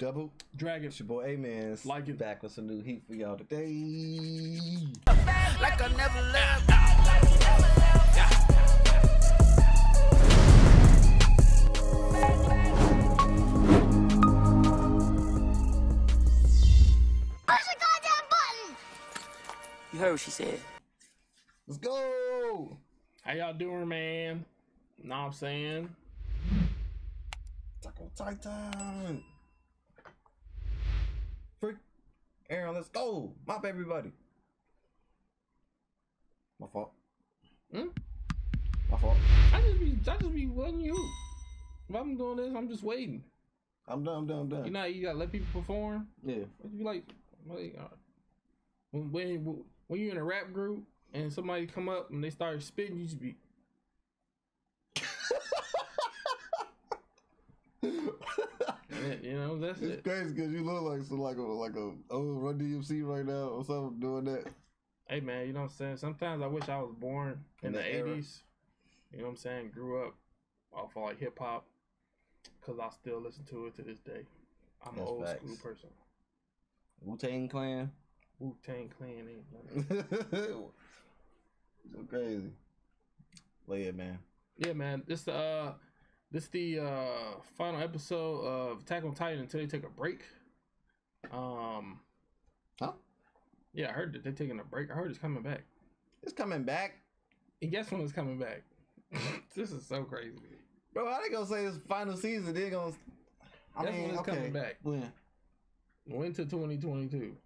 Double. Dragon. It's your boy Amen. Like it. Back with some new heat for y'all today. like I never left. Push the goddamn button! You heard what she said. Let's go. How y'all doing, man? Know what I'm saying? Attack on Titan. Freak. Eren, let's go. Mop everybody. My fault. Hmm? My fault. I just be, I just be letting you. If I'm doing this, I'm just waiting. I'm done. I'm done. I'm done. You know, how you gotta let people perform. yeah. What you like? like uh, when, when when you're in a rap group and somebody come up and they start spitting, you just be. Yeah, you know, that's It's it. crazy because you look like some like a like a old Run DMC right now or something doing that. Hey man, you know what I'm saying? Sometimes I wish I was born in, In the, the 80s. You know what I'm saying? Grew up off of like hip hop because I still listen to it to this day. I'm an old facts. school person. Wu Tang Clan. Wu Tang Clan ain't nothing. so crazy. But yeah, man. Yeah, man. This uh this is the uh final episode of Attack on Titan until they take a break. Um Huh? Yeah, I heard that they're taking a break. I heard it's coming back. It's coming back. And guess when it's coming back? this is so crazy. Bro, how they gonna say this final season? They gonna I That's mean, when it's okay. coming back. When? Winter 2022.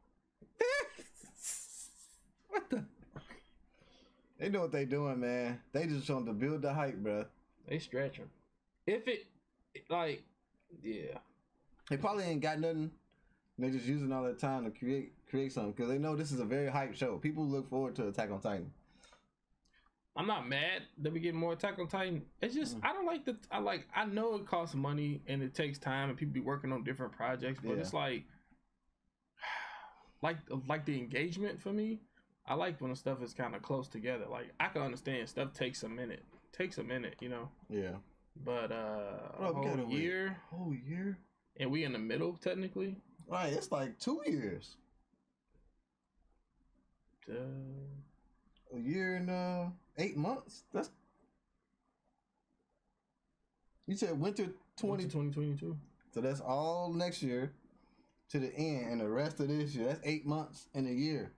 what the? They know what they doing, man. They just trying to build the hype, bro. They stretching. If it like yeah. They probably ain't got nothing. They just using all that time to create create something because they know this is a very hype show. People look forward to Attack on Titan. I'm not mad that we get more Attack on Titan. It's just Mm. I don't like the I like I know it costs money and it takes time and people be working on different projects, but Yeah. it's like like like the engagement for me. I like when the stuff is kind of close together. Like I can understand stuff takes a minute, takes a minute, you know. Yeah. But uh, Bro, a whole wait. year Whole year. and we in the middle technically. Right. It's like two years. Uh, A year and uh eight months. That's. You said winter twenty. 2022. So that's all next year to the end, and the rest of this year. That's eight months in a year.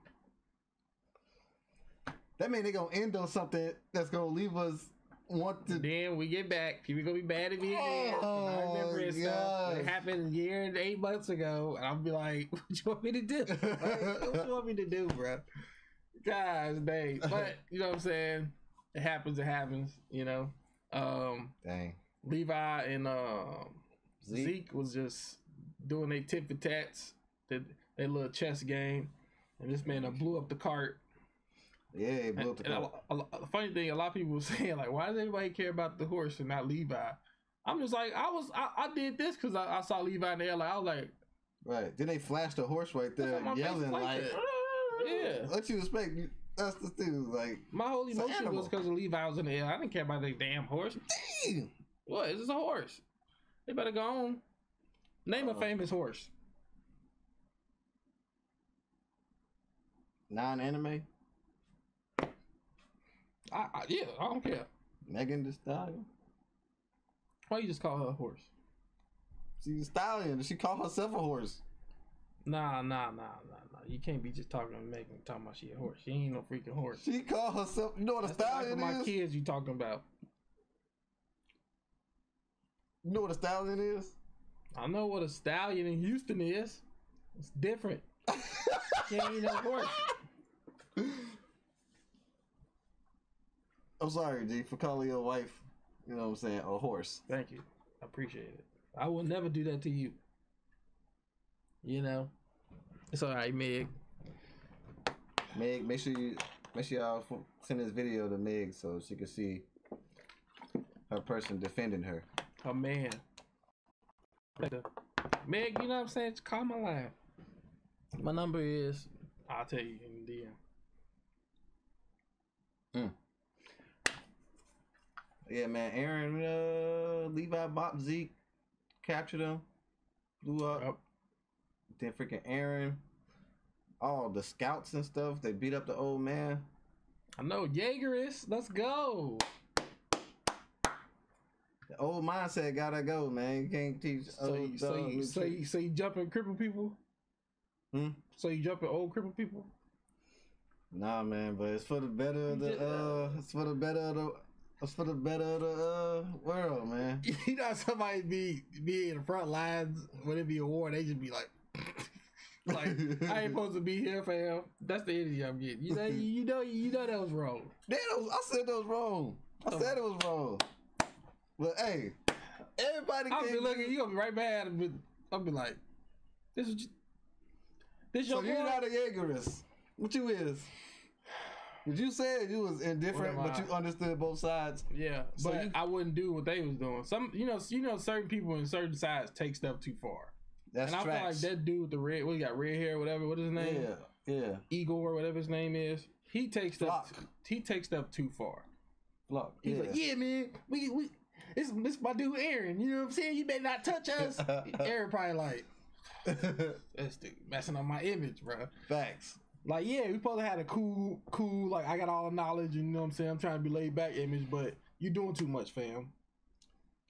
That means they're gonna end on something that's gonna leave us want to. Then we get back. People gonna be mad at me again. Oh, I remember it stuff gosh. happened a year and eight months ago, and I'll be like, "What you want me to do? Like, what you want me to do, bro?" Guys, babe. But you know what I'm saying? It happens. It happens. You know. Um, Dang. Levi and um Zeke. Zeke. was just doing their tit for tats, their, their little chess game, and this man blew up the cart. Yeah, it blew And, the and a, car. a, a- the funny thing, a lot of people were saying like, "Why does everybody care about the horse and not Levi?" I'm just like, I was, I, I did this because I, I saw Levi in the air. Like, I was like, Right. Then they flashed the horse right there, on my face yelling like like, yeah. "What you expect?" That's the thing. Like, My whole emotion was because of Levi was in the air. I didn't care about the damn horse. damn. What? It's just a horse. They better go on. Name a Uh-oh. famous horse. Non-anime. I, I, yeah, I don't care. Megan Thee Stallion. Why you just call her a horse? She's a stallion. She call herself a horse. Nah, nah, nah, nah, nah. You can't be just talking to Megan talking about she a horse. She ain't no freaking horse. She call herself. You know what a That's the life of stallion my is? kids you talking about. You know what a stallion is? I know what a stallion in Houston is. It's different. She ain't no horse. I'm sorry, G, for calling your wife. You know what I'm saying? A horse. Thank you. I appreciate it. I will never do that to you. You know? It's alright, Meg. Meg, make sure you make sure y'all send this video to Meg so she can see her person defending her. Her man. Meg, you know what I'm saying? Just call my line. My number is I'll tell you in the DM. Mm. Yeah, man. Eren, uh, Levi, Bop, Zeke captured him, blew up. Yep. Then freaking Eren, all the scouts and stuff. They beat up the old man. I know Jaegerist. Let's go. The old mindset gotta go, man. You can't teach So, old you, so, you, so, you, so you jumping crippled people? Hmm? So you jumping old crippled people? Nah, man, but it's for the better of the uh, it's for the better of the, it's for the better of the uh world, man. You know, somebody be be in the front lines when it be a war, they just be like, like I ain't supposed to be here, fam. That's the energy I'm getting. You know, you, know, you know that was wrong. That was, I said that was wrong. I Oh. said it was wrong. But hey, everybody I'll be looking, you gonna be right mad, I'll be like, this is this So your you're boy? not a Jaegerist. What you is? But you said you was indifferent, but you understood both sides. Yeah, So but you- I wouldn't do what they was doing. Some, you know, you know, certain people in certain sides take stuff too far. That's and I feel like that dude with the red, what he got red hair, whatever, what is his name? yeah, yeah. Igor, whatever his name is. He takes stuff. Floch. He takes stuff too far. Look, He's yeah. like, yeah, man, we we. This, this my dude Eren. You know what I'm saying? You better not touch us. Eren probably like, That's dude messing up my image, bro. Facts. Like, yeah, we supposed to have a cool, cool, like I got all the knowledge, and you know what I'm saying? I'm trying to be laid back image, but you doing too much, fam.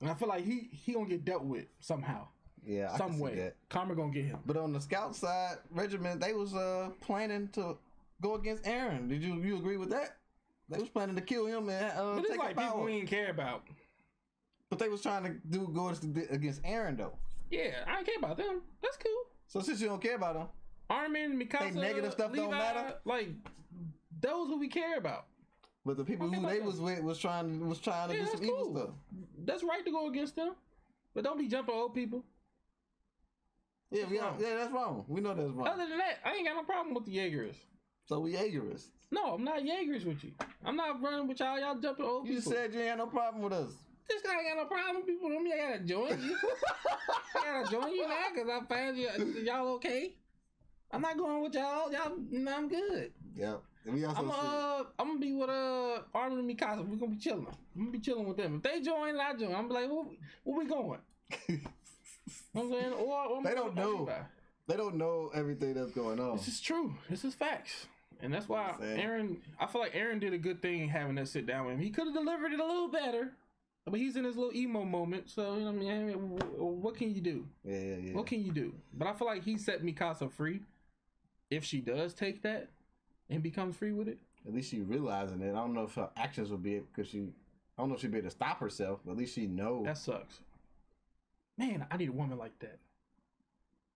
And I feel like he he gonna get dealt with somehow, Yeah, I some way. that. Karma gonna get him. But on the scout side, regiment, they was uh planning to go against Eren. Did you you agree with that? They was planning to kill him and uh, But it's take like people we didn't care about. But they was trying to do go against Eren though. Yeah, I don't care about them. That's cool. So since you don't care about him, Armin, Mikasa, They negative stuff don't matter? Like those who we care about. but the people who they the- was with was trying was trying to Yeah, do that's some evil stuff. That's right to go against them, but don't be jumping old people. Yeah, we wrong? yeah, that's wrong. We know that's wrong. Other than that, I ain't got no problem with the Jaegers. so we Jaegerists. No, I'm not Jaegers with you. I'm not running with y'all. Y'all jumping old people. You people. said you ain't had no problem with us. this guy ain't got no problem with people. Them, I gotta join you. I gotta join you now because I found you. Y'all okay? I'm not going with y'all. Y'all, nah, I'm good. Yep. And we also I'm uh, I'm gonna be with uh Armin and Mikasa. We're gonna be chilling. I'm gonna be chilling with them. If they join, I join. I'm like, where, where we going? You know I'm saying, or, or I'm They don't know. They don't know everything that's going on. This is true. This is facts. And that's why Eren, I feel like Eren did a good thing having that sit down with him. He could have delivered it a little better, but he's in his little emo moment. So, you know what I mean? What can you do? Yeah, yeah, yeah. What can you do? But I feel like he set Mikasa free if she does take that and becomes free with it. At least she realizing it. I don't know if her actions will be it because she. I don't know if she'd be able to stop herself, but at least she knows. That sucks. Man, I need a woman like that.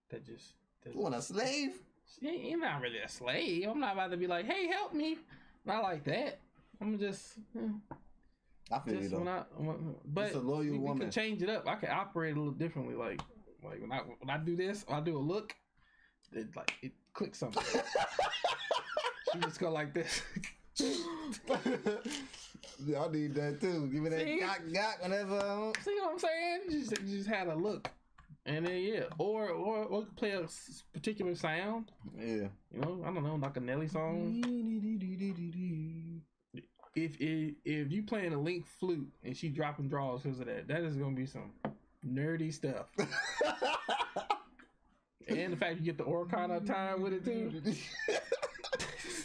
That just. That you want a slave? She ain't, you're not really a slave. I'm not about to be like, hey, help me. Not like that. I'm just. eh. I feel you though. I, when, but Just a loyal we, woman. can change it up. I can operate a little differently. Like, like when I when I do this, I do a look, it like it clicks something. she just go like this. I need that too. Give me that See? gok gok whenever. See what I'm saying? You just, you just had a look, and then yeah, or or or play a particular sound. Yeah. You know, I don't know, like a Nelly song. If if if you playing a Link flute and she dropping draws because of that, that is gonna be some nerdy stuff. and the fact you get the Ocarina time with it too.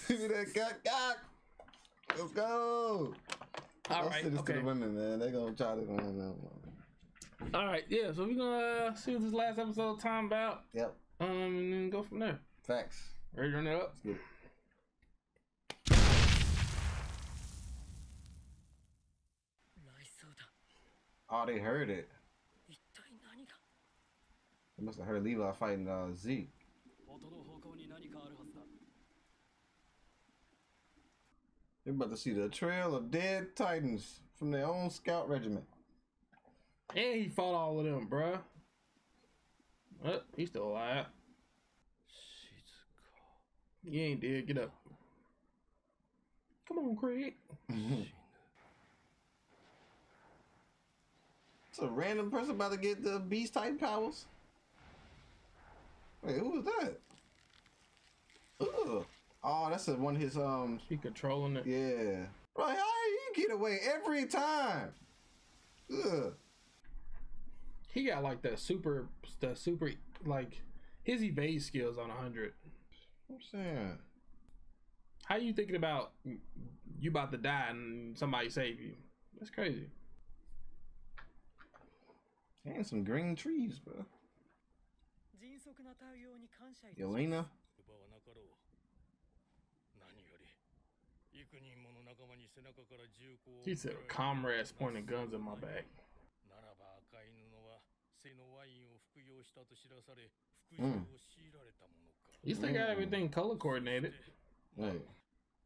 Give me that gok gok. Let's go. All Don't right, send this to okay. the women, man. They gonna try to. Uh, All right, yeah. So we're gonna uh, see what this last episode time about, yep. um, and then go from there. Facts. Ready to run it up? Let's get it. Oh, they heard it. I must have heard Levi fighting uh, Zeke. They're about to see the trail of dead titans from their own scout regiment. And he fought all of them, bruh. Oh, he's still alive. He ain't dead. Get up. Come on, Craig. it's a random person about to get the beast type powers. Wait, who was that? Ugh. Oh, that's a, one of his um. He controlling it. Yeah. Right, how you get away every time? Ugh. He got like that super, that super, like His evade skills on a 100. I'm saying. How you thinking about you about to die and somebody save you? That's crazy. And some green trees, bro. 迅速な対応に感謝いたします Yelena. 奪わなかろう何より幾人もの仲間に背中から銃口を He said, comrades pointing guns at my back. ならば赤い布は背のワインを服用したと知らされ服従を強いられたものか、 At least they got everything color coordinated. Hey.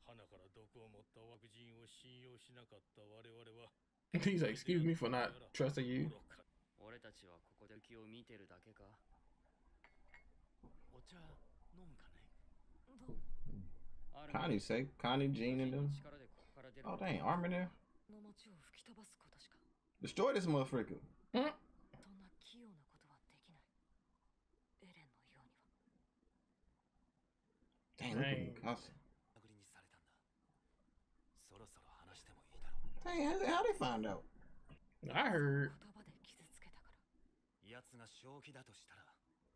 花から毒を持った枠人を信用しなかった我々は He's like, excuse me for not trusting you. 俺たちはここで雪を見てるだけかお茶飲むかねある Connie say. Connie, Jean, and them. 力でここから出る Oh, dang. Armor there? の街を吹き飛ばすことしか Destroy this motherfucker. うんそんな器用なことはできないエレンのようには Dang, look at Dang. Mikasa. 殴りにされたんだそろそろ話してもいいだろう Dang, how, how they find out? I heard. 言葉で傷つけたから奴が正気だとしたら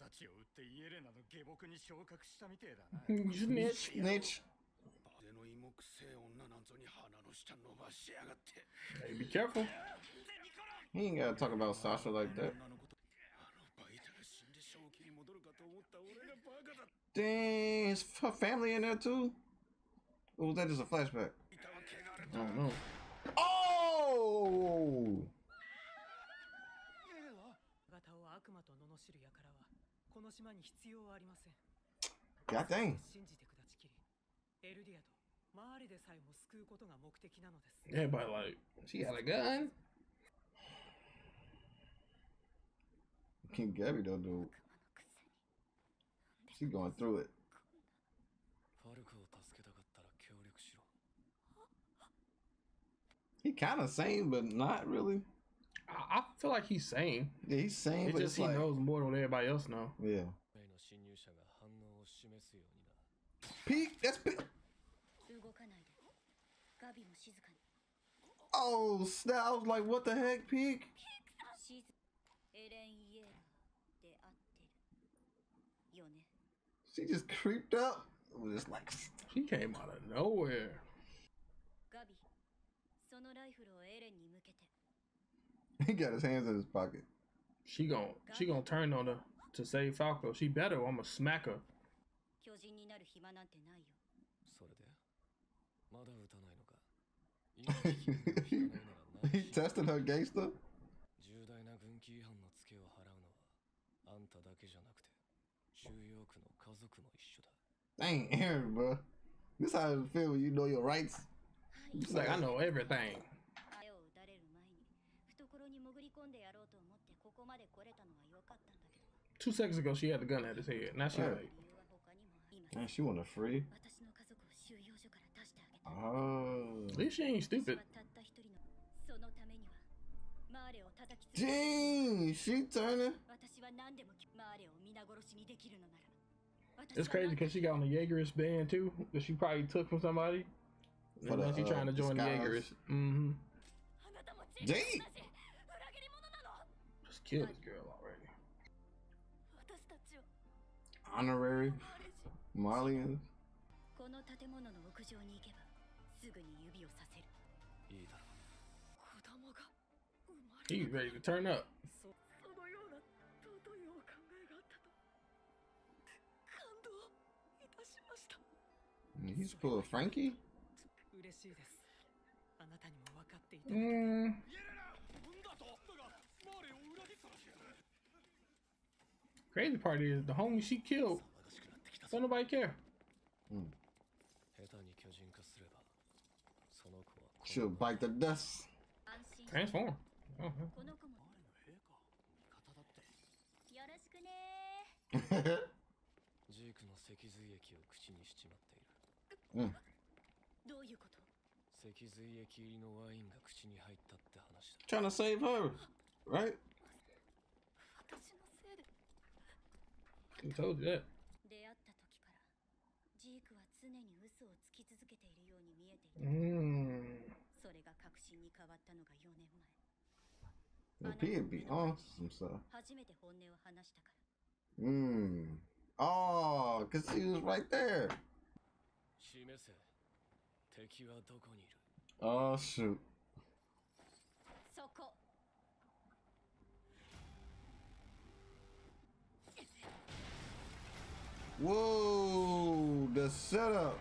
形を売ってイエレナの下僕に昇格したみてえだな You snitch. Snitch. での芋くせえ女なんぞに鼻の下伸ばしやがって Hey, be careful. He ain't gotta talk about Sasha like that. 女のことあのバイタが死んで正気に戻るかと思った俺がバカだ Dang, is her family in there too? Or was that just a flashback? いたわけがある I don't know. の島に必要はありません。God dang. like, she had a gun? King Gabi don't do. She going through it. ファルクを助けたかったら協力しろ。He kind of sane, but not really. I feel like he's sane. Yeah, he's sane. It's just it's he like... knows more than everybody else know. Yeah. Pieck. That's peak. Oh snap! I was like, what the heck, Pieck? She just creeped up. It was just like she came out of nowhere. He got his hands in his pocket. She gon' she gonna turn on her to save Falco. She better. I'ma smack her. He testing her gangster. Dang, Eren, bro. This how it feel when you know your rights. It's like I know everything. Two seconds ago, she had the gun at his head. Now she right. like, man, she want a free. Oh, at least she ain't stupid. Dang, she turning. It's crazy because she got on the Jaegerist band too that she probably took from somebody. But uh, she trying to uh, join the Jaegerist. Mm-hmm. Dang. Just kill this girl. honorary Marleyan. He's ready to turn up. He's pulling Frankie? Mm. Crazy part is the homie she killed. 騒がしくなってきたぞ Don't nobody care. 下手に巨人化すればその子はこの She'll bite the dust. 安心 Transform. Uh-huh. この子もマーレの兵か味方だってよろしくねジークの の脊髄液を口にしちまっているどういうこと脊髄液入りのワインが口に入ったって話だ Trying to save her, right? Who told you that? 出会った時からジークは常に嘘をつき続けているように見えていた Mm. それが確信に変わったのが4年 Well, P be on some stuff. 前初めて本音を話したから Mm. Oh, cause he was right there. 示せ敵はどこにいる Oh shoot. Whoa, the setup.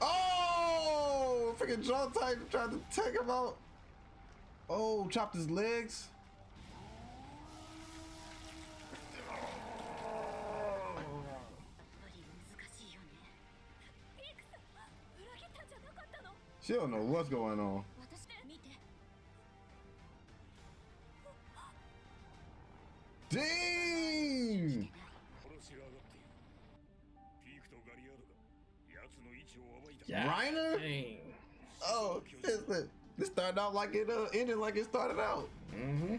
Oh, freaking Jaw Titan tried to take him out. Oh, chopped his legs. She don't know what's going on. Damn! Yeah. Reiner? Dang. Oh, this, this started out like it uh, ended like it started out. Mm-hmm.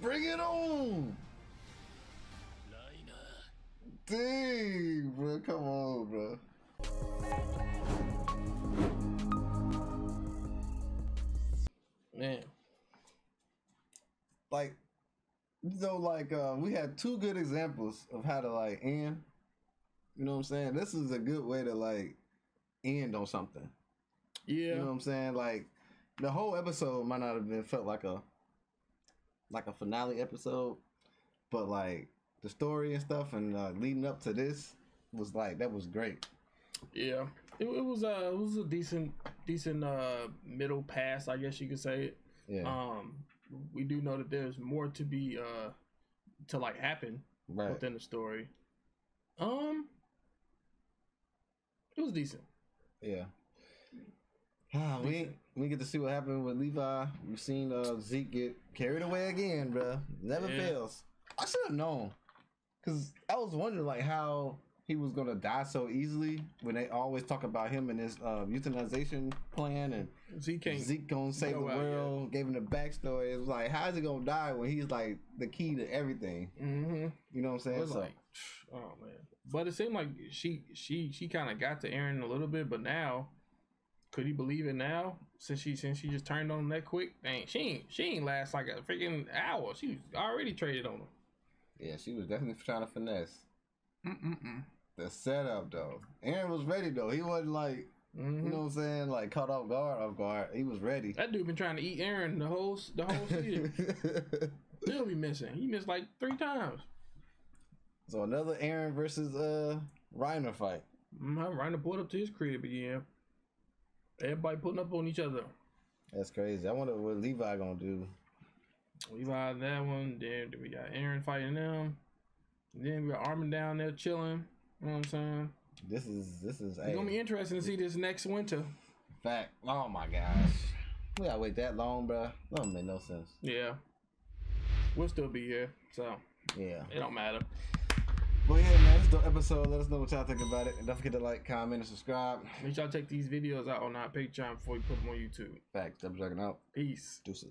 Bring it on! Dang, bro, come on, bro. Man. Like, know like uh we had two good examples of how to like end. You know what i'm saying? This is a good way to like end on something. Yeah. you know what i'm saying? Like the whole episode might not have been felt like a like a finale episode but like the story and stuff and uh, leading up to this was like that was great. Yeah, it, it was uh it was a decent decent uh middle pass, I guess you could say it. yeah. Um, we do know that there's more to be uh to like happen right within the story. Um, it was decent. Yeah. Ah, we we get to see what happened with Levi. We've seen uh, Zeke get carried away again, bruh. Never Yeah. fails. I should have known, cause I was wondering like how he was gonna die so easily when they always talk about him and his uh, euthanization plan and Z can't. Zeke gonna save the out yet. world. Gave him the backstory. It was like, how's he gonna die when he's like the key to everything? Mm-hmm. You know what I'm saying? It's So, like, oh man. But it seemed like she she she kind of got to Eren a little bit, but now, could he believe it now? Since she since she just turned on him that quick, dang, she ain't she ain't last like a freaking hour. She was already traded on him. yeah, she was definitely trying to finesse Mm-mm-mm. the setup though. Eren was ready though. He wasn't like Mm-hmm. You know what I'm saying? Like caught off guard, off guard. He was ready. That dude been trying to eat Eren the whole the whole season. Still be missing. He missed like three times. so another Eren versus uh Reiner fight. Mm, Reiner pulled up to his crib again. Everybody putting up on each other. That's crazy. I wonder what Levi gonna do. We got that one. Then we got Aaron fighting them. Then we're Armin down there chilling. You know what I'm saying? This is this is It's gonna be interesting to see this next winter. fact. Oh my gosh. We gotta wait that long, bro. That don't make no sense. Yeah. We'll still be here, so Yeah. it don't matter. But yeah, man, this is the episode. Let us know what y'all think about it. And don't forget to like, comment, and subscribe. Make sure y'all check these videos out on our Patreon before we put them on YouTube. Facts. Double checking out. Peace. Deuces.